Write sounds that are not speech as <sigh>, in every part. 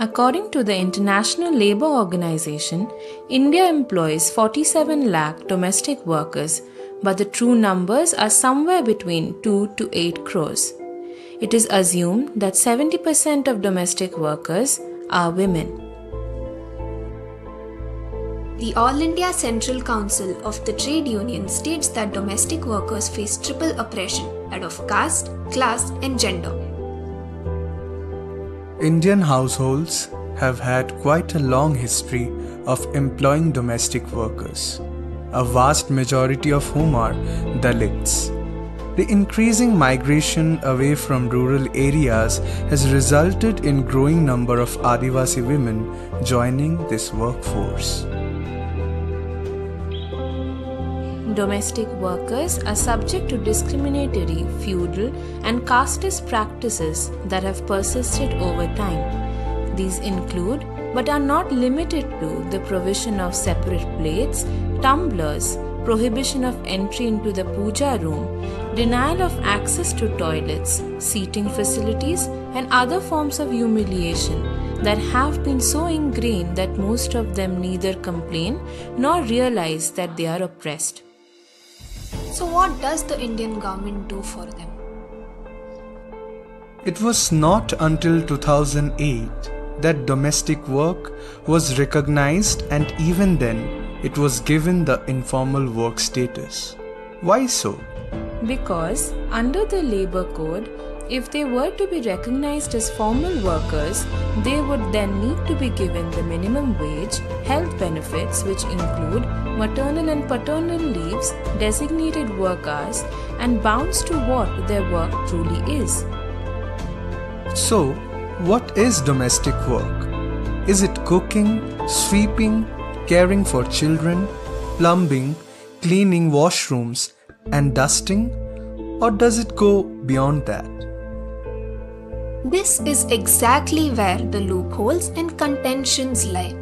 According to the International Labour Organization, India employs 47 lakh domestic workers, but the true numbers are somewhere between 2 to 8 crores. It is assumed that 70% of domestic workers are women. The All India Central Council of the Trade Union states that domestic workers face triple oppression that of caste, class, and gender. Indian households have had quite a long history of employing domestic workers, a vast majority of whom are Dalits. The increasing migration away from rural areas has resulted in growing number of Adivasi women joining this workforce. Domestic workers are subject to discriminatory, feudal, and casteist practices that have persisted over time. These include, but are not limited to, the provision of separate plates, tumblers, prohibition of entry into the puja room, denial of access to toilets, seating facilities, and other forms of humiliation that have been so ingrained that most of them neither complain nor realize that they are oppressed. So, what does the Indian government do for them? It was not until 2008 that domestic work was recognized, and even then, it was given the informal work status. Why so? Because, under the Labour Code, if they were to be recognized as formal workers, they would then need to be given the minimum wage, health benefits, which include maternal and paternal leaves, designated work hours, and bounds to what their work truly is. So, what is domestic work? Is it cooking, sweeping, caring for children, plumbing, cleaning washrooms, and dusting? Or does it go beyond that? This is exactly where the loopholes and contentions lie.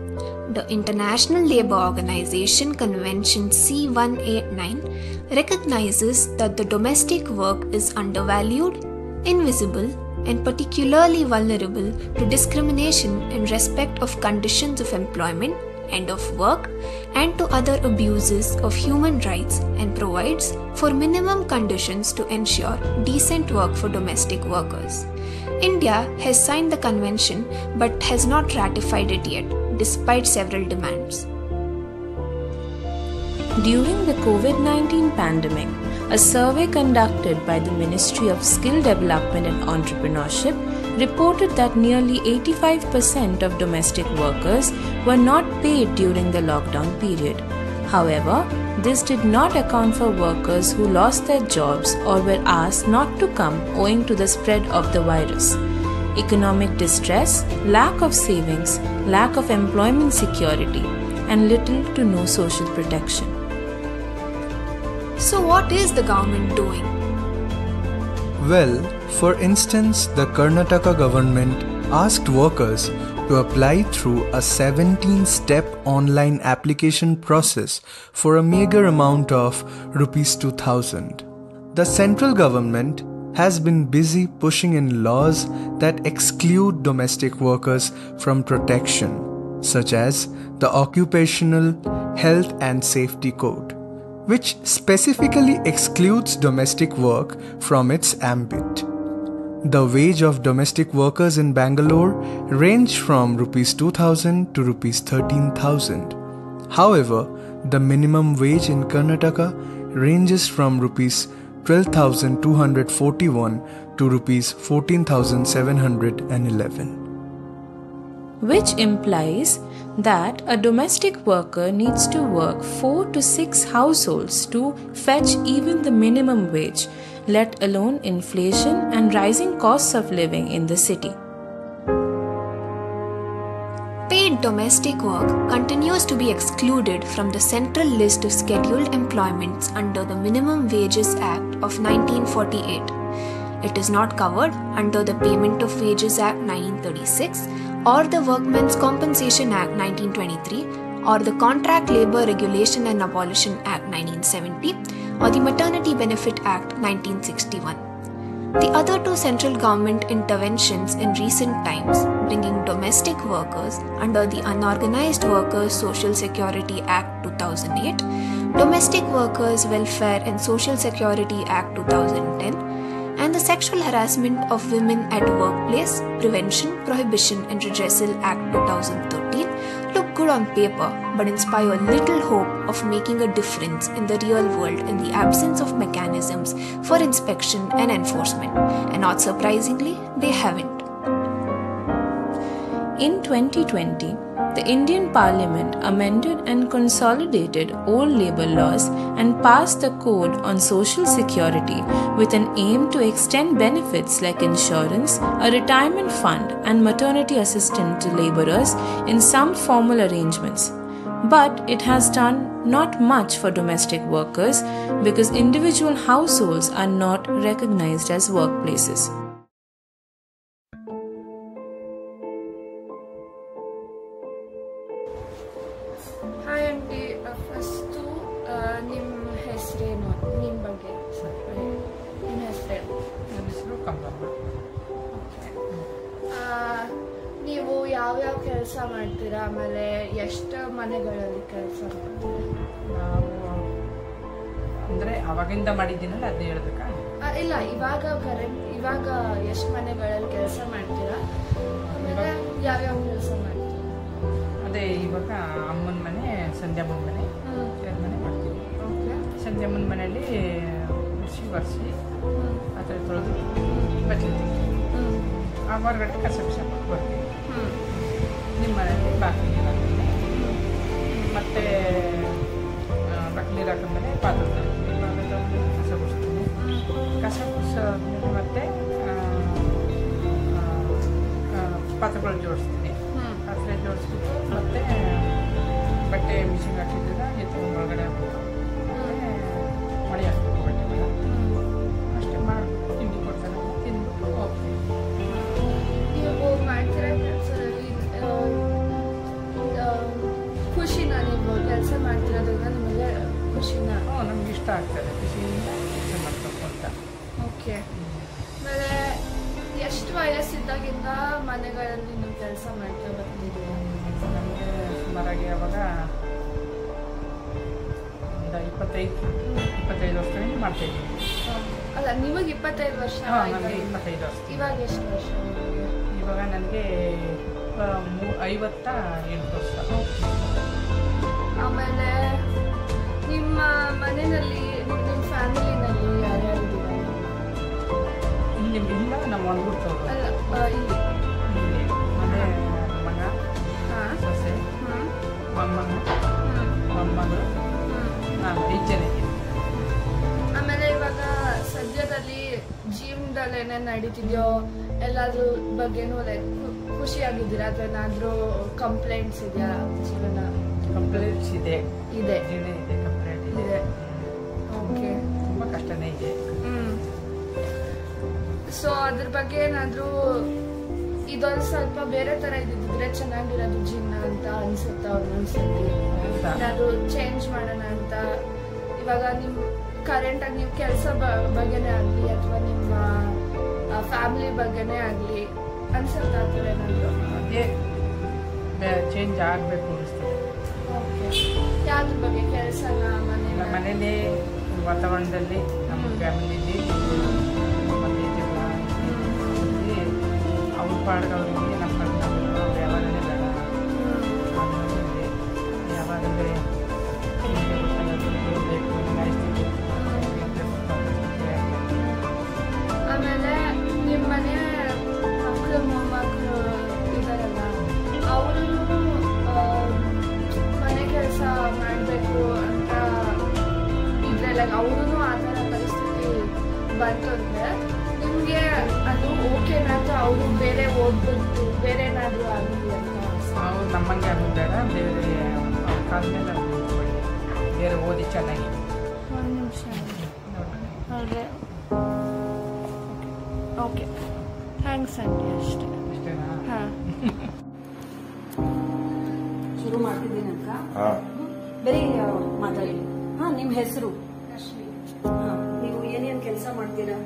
The International Labour Organization Convention C189 recognizes that the domestic work is undervalued, invisible, and particularly vulnerable to discrimination in respect of conditions of employment and of work and to other abuses of human rights and provides for minimum conditions to ensure decent work for domestic workers. India has signed the convention but has not ratified it yet, despite several demands. During the COVID 19 pandemic, a survey conducted by the Ministry of Skill Development and Entrepreneurship reported that nearly 85% of domestic workers were not paid during the lockdown period. However, this did not account for workers who lost their jobs or were asked not to come owing to the spread of the virus. Economic distress, lack of savings, lack of employment security, and little to no social protection. So, what is the government doing? Well, for instance, the Karnataka government asked workers to apply through a 17 step online application process for a meager amount of rupees 2000. The central government has been busy pushing in laws that exclude domestic workers from protection, such as the Occupational Health and Safety Code, which specifically excludes domestic work from its ambit. The wage of domestic workers in Bangalore range from rupees 2000 to rupees 13000. However, the minimum wage in Karnataka ranges from rupees 12241 to rupees 14711 which implies that a domestic worker needs to work 4 to 6 households to fetch even the minimum wage let alone inflation and rising costs of living in the city. Paid domestic work continues to be excluded from the central list of scheduled employments under the Minimum Wages Act of 1948. It is not covered under the Payment of Wages Act 1936 or the Workmen's Compensation Act 1923 or the Contract Labour Regulation and Abolition Act 1970 or the Maternity Benefit Act 1961. The other two central government interventions in recent times, bringing domestic workers under the Unorganized Workers Social Security Act 2008, Domestic Workers Welfare and Social Security Act 2010, and the Sexual Harassment of Women at Workplace Prevention, Prohibition and Redressal Act 2013 look good on paper but inspire little hope of making a difference in the real world in the absence of mechanisms for inspection and enforcement. And not surprisingly, they haven't. In 2020, the Indian Parliament amended and consolidated old labour laws and passed the Code on Social Security with an aim to extend benefits like insurance, a retirement fund, and maternity assistance to labourers in some formal arrangements. But it has done not much for domestic workers because individual households are not recognized as workplaces. ಮನೆಗಳಲ್ಲಿ ಕೆಲಸ. ನಾವು ಅಂದರೆ ಅವಾಗಿಂದ ಮಾಡಿದ್ದೀನಲ್ಲ ಅದು ಹೇಳ್ಬೇಕಾ? ಇಲ್ಲ ಇವಾಗ current ಇವಾಗ ಎಷ್ಟು ಮನೆಗಳಲ್ಲಿ ಕೆಲಸ ಮಾಡ್ತೀರಾ? ಆಮೇಲೆ ಯಾವ್ಯಾವ ಕೆಲಸ ಮಾಡ್ತೀರಾ? ಅದೇ ಇವಾಗ ಅಮ್ಮನ ಮನೆ ಸಂಧ್ಯಾಮ್ಮನ ಮನೆ ಎರಡು ಮನೆ ಮಾಡ್ತೀವಿ. ಸಂಧ್ಯಾಮ್ಮನ ಮನೆಯಲ್ಲಿ ಕೃಷಿ ಒರೆಸಿ ಅದ್ರ ಪಾತ್ರೆ ತೊಳೆದು ಹ್ಞೂ ಆ ಹೊರಗಡೆ ಕಸ ಕಸ ಬರ್ತೀವಿ. ನಿಮ್ಮ ಮನೆಯಲ್ಲಿ ಬಾಕಿ ಮತ್ತು ಬಾಕಿ ನೀರು ಹಾಕಿದ್ಮೇಲೆ ಪಾತ್ರೆ ತೊಳಿತೀನಿ ಪಾತ್ರೆ ತೊಳೆದು ಕಸ ಗುಡಿಸ್ತೀನಿ ಕಸ ಗುಡಿಸಾದ್ಮೇಲೆ ಮತ್ತೆ ಆ, ಆ, ಆ, ಪಾತ್ರೆಗಳು ಜೋಡಿಸ್ತೀನಿ ಹ್ಞೂ ಪಾತ್ರೆ ಜೋಡಿಸ್ಬಿಟ್ಟು ಮತ್ತೆ ಬಟ್ಟೆ ಮಿಷಿನ್ ಹಾಕಿದ್ರೆ ಎತ್ಕೊಂಡು ಒಳಗಡೆ ಹಾಕ್ಬೇಕು ಮನೆಗಳಲ್ಲಿ ನೀವು ಕೆಲಸ ಮಾಡ್ತಾ ಬರ್ತಿದ್ದೀರಾ ನಮಗೆ ಸುಮಾರಾಗಿ ಅವಾಗ ಒಂದು ಇಪ್ಪತ್ತೈದು ಇಪ್ಪತ್ತೈದು ವರ್ಷದಿಂದ ಮಾಡ್ತಾಯಿದ್ದೀವಿ ಅಲ್ಲ ನಿಮಗೆ ಇಪ್ಪತ್ತೈದು ವರ್ಷ ನನಗೆ ಇಪ್ಪತ್ತೈದು ವರ್ಷ. ಇವಾಗ ಎಷ್ಟು ವರ್ಷ? ಇವಾಗ ನನಗೆ ಮೂ ಐವತ್ತ ಎಂಟು ವರ್ಷ. ಆಮೇಲೆ ನಿಮ್ಮ ಮನೆಯಲ್ಲಿ ನಿಮ್ಮ ಫ್ಯಾಮಿಲಿನಲ್ಲಿ ಯಾರ್ಯಾರು ಇಲ್ಲಿ ನಮ್ಮ ಒಂದ್ಬಿಡ್ತವ್ರು ಅಲ್ಲ ಇಲ್ಲಿ. ನಾನು ಐದು ಜನ ಇದ್ದೀವಿ ಆಮೇಲೆ ಇವಾಗ ಸದ್ಯದಲ್ಲಿ ಜೀವನದಲ್ಲಿ ಏನೇನು ನಡೀತಿದೆಯೋ ಎಲ್ಲಾದ್ರ ಬಗ್ಗೆನೂ ಲೈಕ್ ಖುಷಿಯಾಗಿದ್ದೀರಾ? ಅಥವಾ ಏನಾದರೂ ಕಂಪ್ಲೇಂಟ್ಸ್ ಇದೆಯಾ ಜೀವನ? ಕಂಪ್ಲೇಂಟ್ಸ್ ಇದೆ. ಇದೆ. ಜೀವನ ಇದೆ ಕಂಪ್ಲೇಂಟ್ ಇದೆ. ಓಕೆ ತುಂಬ ಕಷ್ಟನೇ ಇದೆ. ಸೊ ಅದ್ರ ಬಗ್ಗೆ ಏನಾದರೂ ಇದೊಂದು ಸ್ವಲ್ಪ ಬೇರೆ ತರ ಇದ್ದಿದ್ರೆ ಚೆನ್ನಾಗಿರೋದು ಜಿನ್ನ ಅಂತ ಅನ್ಸುತ್ತೆ ಹೌದಾ? ಏನಾದ್ರು ಚೇಂಜ್ ಮಾಡೋಣ ಅಂತ? ಇವಾಗ ನಿಮ್ ಕರೆಂಟ್ ಆಗಿ ನೀವು ಕೆಲಸ ಬಗ್ಗೆನೇ ಆಗಲಿ ಅಥವಾ ನಿಮ್ಮ ಫ್ಯಾಮಿಲಿ ಬಗ್ಗೆನೇ ಆಗಲಿ ಅನ್ಸುತ್ತಾ ಆ ಥರ ಏನಾದ್ರು ಚೇಂಜ್ ಆಗಬೇಕು ಅನಿಸ್ತದೆ. ಯಾವ್ದ್ರ ಬಗ್ಗೆ ಕೆಲಸ ಮನೆ ಮನೇಲಿ ವಾತಾವರಣದಲ್ಲಿ ನಮ್ಮ ಫ್ಯಾಮಿಲಿಲಿ part of ಬೇರೆ ಓದಿ ಚೆನ್ನಾಗಿ. ಒಂದು ನಿಮಿಷ ನೋಡ್ರೆ ಓಕೆ. ಥ್ಯಾಂಕ್ಸ್ ಆಂಟಿ ಅಷ್ಟೇ. ಅಷ್ಟೇನಾ ಹಾಂ. ಶುರು ಮಾಡ್ತಿದ್ದೀನಂತ ಬರೀ ಮಾತಾಡಿ. ಹಾ ನಿಮ್ಮ ಹೆಸರು? ನೀವು ಏನೇನು ಕೆಲಸ ಮಾಡ್ತೀರಾ?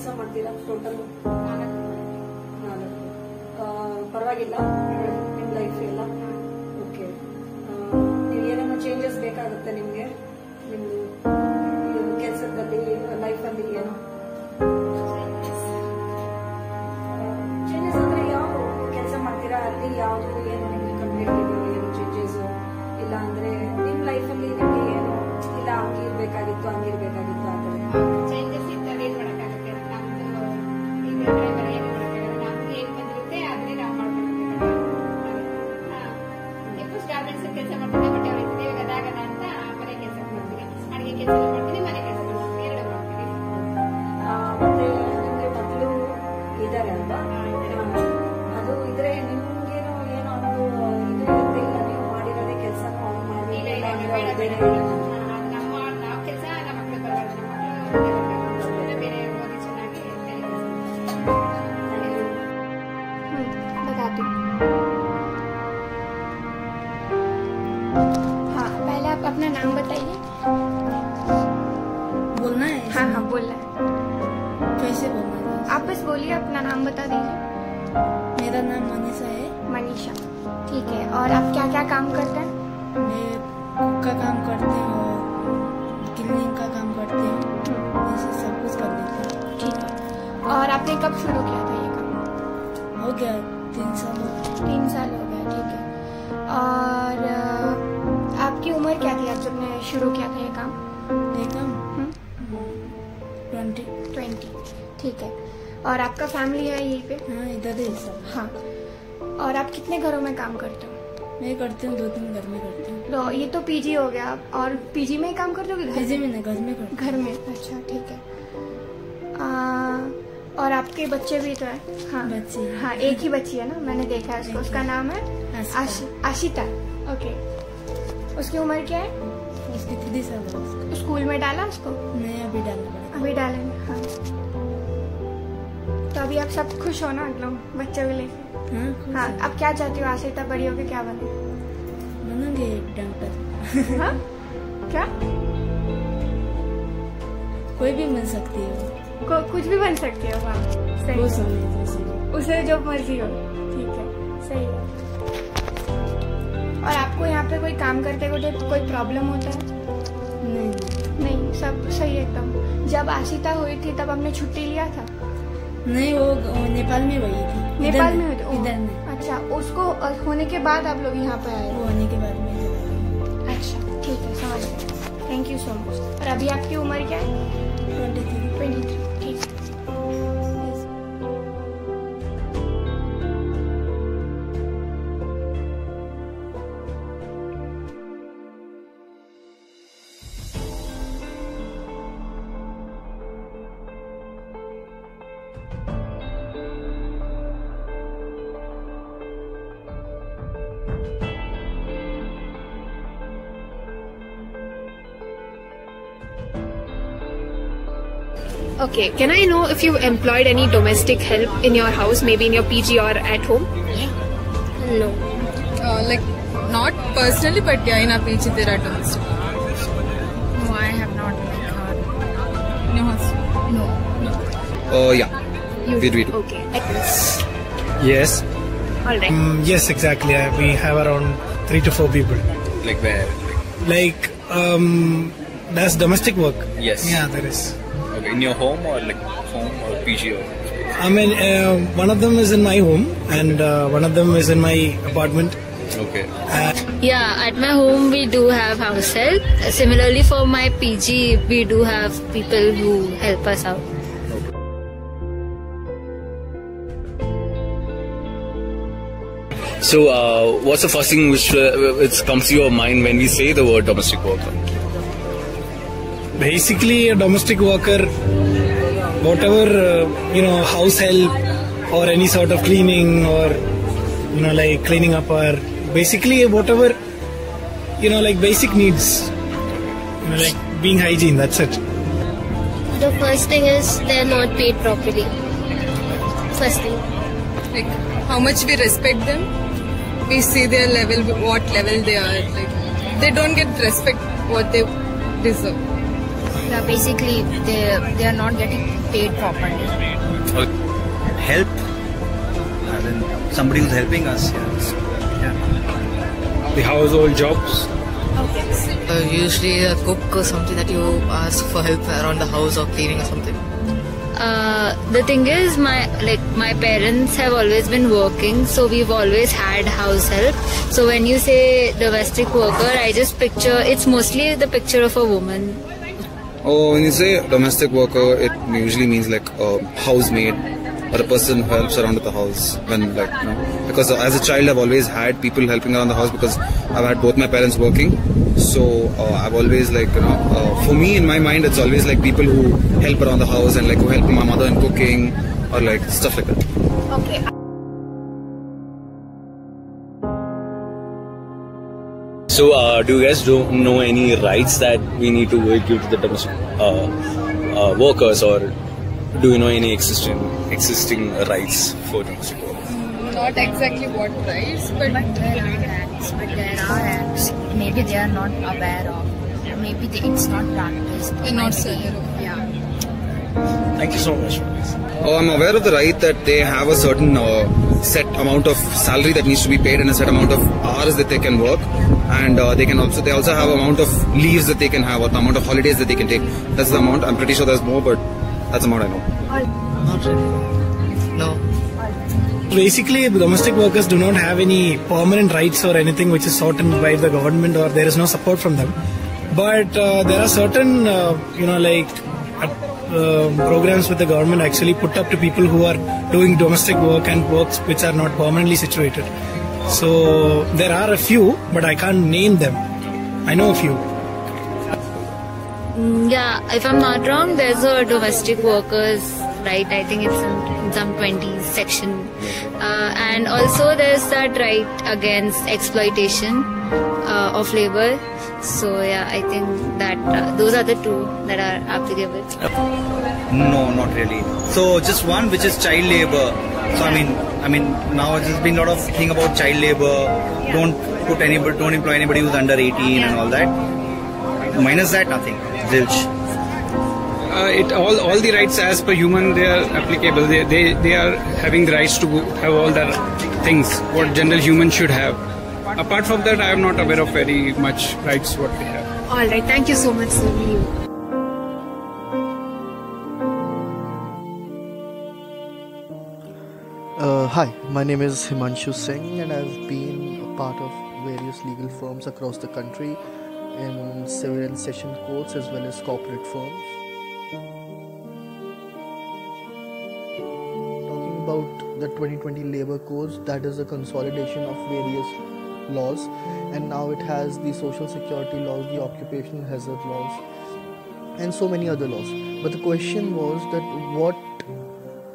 ಕೆಲಸ ಮಾಡ್ತೀರಾ ಟೋಟಲ್ ಪರವಾಗಿಲ್ಲ. ನಿಮ್ಮ ಲೈಫ್ ಎಲ್ಲ ಓಕೆ ನೀವು ಏನೇನೋ ಚೇಂಜಸ್ ಬೇಕಾಗುತ್ತೆ ನಿಮಗೆ? ನಿಮ್ಮದು ಕೆಲಸದಲ್ಲಿ ಲೈಫಲ್ಲಿ ಏನೋ? ಚೇಂಜಸ್ ಅಂದ್ರೆ ಯಾವ ಕೆಲಸ ಮಾಡ್ತೀರಾ? ಅಲ್ಲಿ ಯಾವುದು, ಏನು? नाम बता दीजिए मेरा नाम मनीषा है। मनीषा। ठीक है और आप क्या क्या काम करते हैं? मैं कुक का काम करती हूँ और क्लीनिंग का काम करती हूँ। ऐसे सब कुछ कर लेती हूँ। ठीक है। और आपने कब शुरू किया था ये काम? हो गया तीन साल हो गया तीन साल हो गया ठीक है। और आपकी उम्र क्या थी आप जब ने शुरू किया था ये काम? ये काम? हम्म, ट्वेंटी। ट्वेंटी। ठीक है। और आपका फैमिली है यहीं पे? हाँ इधर ही सब। हाँ। और आप कितने घरों में काम करते हो? मैं करती हूँ दो तीन घर में करती हूँ। तो ये तो पीजी हो गया। आप और पीजी में ही काम करते हो कि घर पीजी में? नहीं घर में करती घर में। अच्छा ठीक है। आ, और आपके बच्चे भी तो है? हाँ। बच्चे हाँ। एक ही बच्ची है ना? मैंने देखा है उसको। उसका नाम है आशिता। ओके उसकी उम्र क्या है? उसकी स्कूल में डाला उसको? नहीं अभी डालना अभी डालेंगे हाँ। तो अभी आप सब खुश हो ना लोग बच्चों को लेके हाँ हाँ हूँ। अब क्या चाहती हो आशिता बड़ी होकर क्या बने बनूँगी एक डॉक्टर हाँ? क्या? कोई भी बन सकती है। को, कुछ भी बन सकती हो वाह सही। है। उसे जो मर्ज़ी हो। ठीक है सही है। और आपको यहाँ पे कोई काम करते हुए कोई प्रॉब्लम होता है? नहीं। नहीं सब सही है एकदम। जब आशिता हुई थी तब हमने छुट्टी लिया था? नहीं वो नेपाल में वही थी। नेपाल में ओह, इधर में। अच्छा उसको होने के बाद आप लोग यहाँ पे आए? होने के बाद में। अच्छा ठीक है समझ थैंक यू सो मच और अभी आपकी उम्र क्या है? Twenty three. ट्वेंटी है Okay, can I know if you've employed any domestic help in your house, maybe in your PG or at home? No. Uh, like, not personally, but yeah, in our PG there are domestic. No, I have not like her. In your house? No. Oh yeah, You we do. we do. Okay. Yes. All right. Mm, yes, exactly. Uh, We have around three to four people. Like where? Like, um, that's domestic work. Yes. Yeah, there is. Okay, in your home or like home or PG or? I mean, uh, one of them is in my home, and uh, one of them is in my apartment. Okay. Yeah, at my home we do have house help. Similarly, for my PG, we do have people who help us out. So, uh, what's the first thing which uh, which comes to your mind when we say the word domestic worker? Basically, a domestic worker, whatever uh, you know, house help or any sort of cleaning or you know, like cleaning up our basically whatever you know, like basic needs, you know, like being hygiene. That's it. The first thing is they're not paid properly. First thing. Like how much we respect them, we see their level, what level they are. Like they don't get respect what they deserve. Yeah, basically they they are not getting paid properly. help as in somebody who's helping us yes. yeah the household jobs Uh, usually a cook or something that you ask for help around the house or cleaning or something. Uh, the thing is, my like my parents have always been working, so we've always had house help. So when you say domestic worker, I just picture it's mostly the picture of a woman. Oh, when you say domestic worker, it usually means like a housemaid or a person who helps around the house. When like, you know, because as a child, I've always had people helping around the house because I've had both my parents working. So uh, I've always like, you know, uh, for me in my mind, it's always like people who help around the house and like who help my mother in cooking or like stuff like that. Okay. So, uh, do you guys do know any rights that we need to give to the domestic uh, uh, workers, or do you know any existing existing rights for domestic workers? Not exactly what rights, but, But there are acts, but there are acts. Maybe they are not aware of. Maybe they, it's not practiced. They're not Might be- aware Yeah. thank you so much Oh, I'm aware of the right that they have a certain uh, set amount of salary that needs to be paid and a set amount of hours that they can work, and uh, they can also they also have amount of leaves that they can have or the amount of holidays that they can take. That's the amount. I'm pretty sure there's more, but that's the amount I know. Not really. No. Basically, domestic workers do not have any permanent rights or anything which is sorted by the government or there is no support from them. But uh, there are certain, uh, you know, like uh, programs with the government actually put up to people who are doing domestic work and works which are not permanently situated. So there are a few, but I can't name them. I know a few. Mm, Yeah, if I'm not wrong, there's a domestic workers right. I think it's in, some 20s section, uh, and also there's that right against exploitation uh, of labor. So yeah, I think that uh, those are the two that are applicable. no not really. So just one which is child labor. So i mean i mean now there's been a lot of thing about child labor. Don't put anybody don't employ anybody who's under 18 and all that. Minus that nothing. Zilch. Uh, it all all the rights as per human they are applicable. They, they they are having the rights to have all the things what general human should have apart from that i am not aware of very much rights what they have All right. Thank you so much, sir. Uh, hi, my name is Himanshu Singh, and I've been a part of various legal firms across the country in civil and session courts as well as corporate firms. Talking about the 2020 labor codes, that is a consolidation of various laws, and now it has the social security laws, the occupational hazard laws, and so many other laws. But the question was that what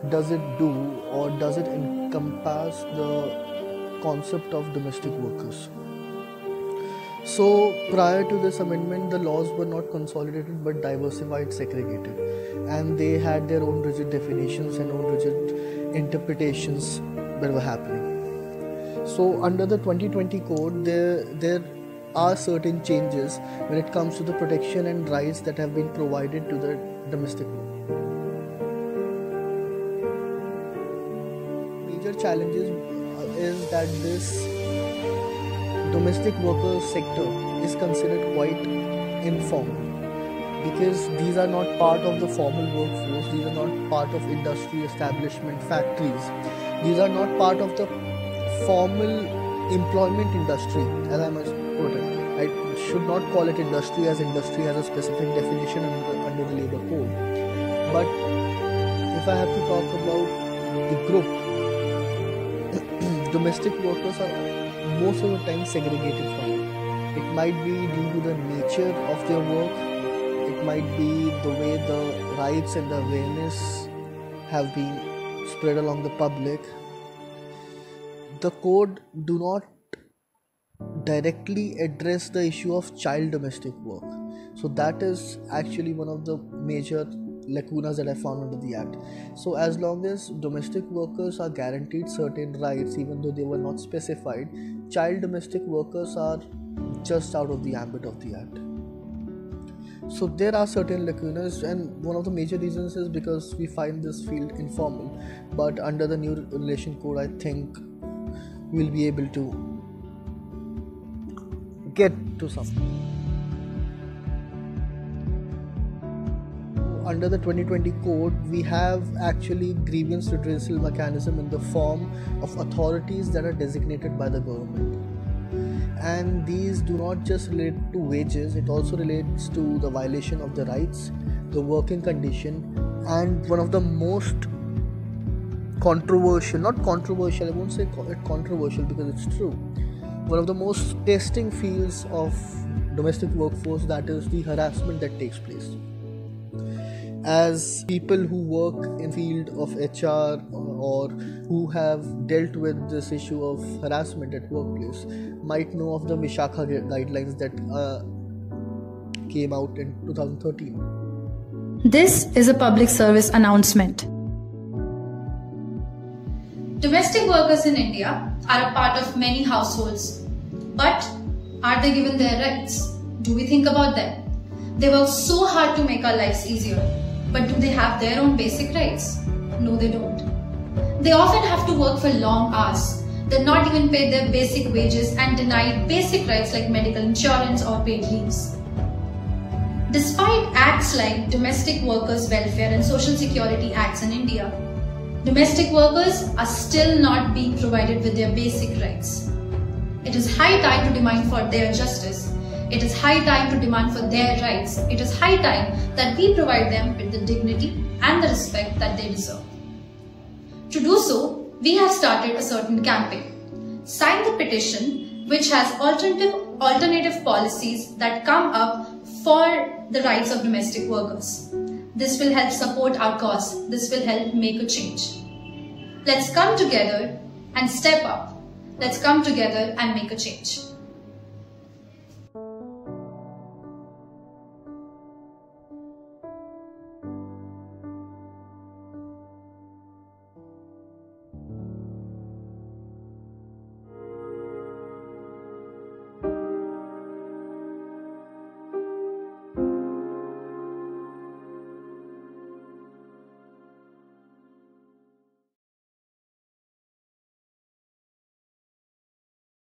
does it do or does it encompass the concept of domestic workers? So, prior to this amendment, the laws were not consolidated but diversified, segregated, and they had their own rigid definitions and own rigid interpretations that were happening. So, under the 2020 code, there there are certain changes when it comes to the protection and rights that have been provided to the domestic worker. major challenges uh, is that this domestic worker sector is considered quite informal because these are not part of the formal workforce these are not part of industry establishment factories these are not part of the formal employment industry as i must put it i should not call it industry as industry has a specific definition under, under the labor code but if i have to talk about the group <clears throat> domestic workers are most of the time segregated from it. It might be due to the nature of their work, it might be the way the rights and the awareness have been spread along the public. The code do not directly address the issue of child domestic work. So that is actually one of the major lacunas that I found under the Act. So, as long as domestic workers are guaranteed certain rights, even though they were not specified, child domestic workers are just out of the ambit of the Act. So, there are certain lacunas, and one of the major reasons is because we find this field informal. But under the new relation code, I think we'll be able to get to something. under the 2020 code we have actually grievance redressal mechanism in the form of authorities that are designated by the government and these do not just relate to wages it also relates to the violation of the rights the working condition and one of the most controversial not controversial i won't say it controversial because it's true one of the most testing fields of domestic workforce that is the harassment that takes place as people who work in field of HR or who have dealt with this issue of harassment at workplace might know of the Vishakha guidelines that uh, came out in 2013. This is a public service announcement. Domestic workers in India are a part of many households, but are they given their rights? Do we think about them? They work so hard to make our lives easier but do they have their own basic rights? No, they don't. They often have to work for long hours. They're not even paid their basic wages and denied basic rights like medical insurance or paid leaves. Despite acts like Domestic Workers Welfare and Social Security Acts in India, domestic workers are still not being provided with their basic rights. It is high time to demand for their justice it is high time to demand for their rights. It is high time that we provide them with the dignity and the respect that they deserve. To do so, we have started a certain campaign. Sign the petition which has alternative, alternative policies that come up for the rights of domestic workers. This will help support our cause. This will help make a change. Let's come together and step up. Let's come together and make a change.